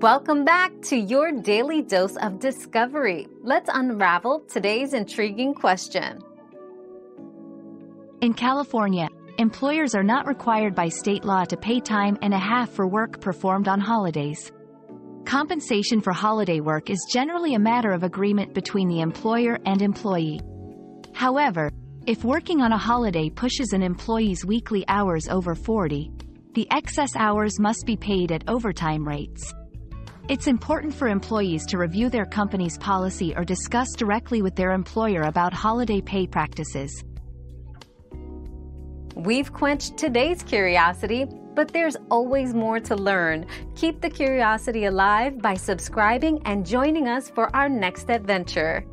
Welcome back to your daily dose of discovery. Let's unravel today's intriguing question. In California, employers are not required by state law to pay time and a half for work performed on holidays. Compensation for holiday work is generally a matter of agreement between the employer and employee. However, if working on a holiday pushes an employee's weekly hours over 40, the excess hours must be paid at overtime rates. It's important for employees to review their company's policy or discuss directly with their employer about holiday pay practices. We've quenched today's curiosity, but there's always more to learn. Keep the curiosity alive by subscribing and joining us for our next adventure.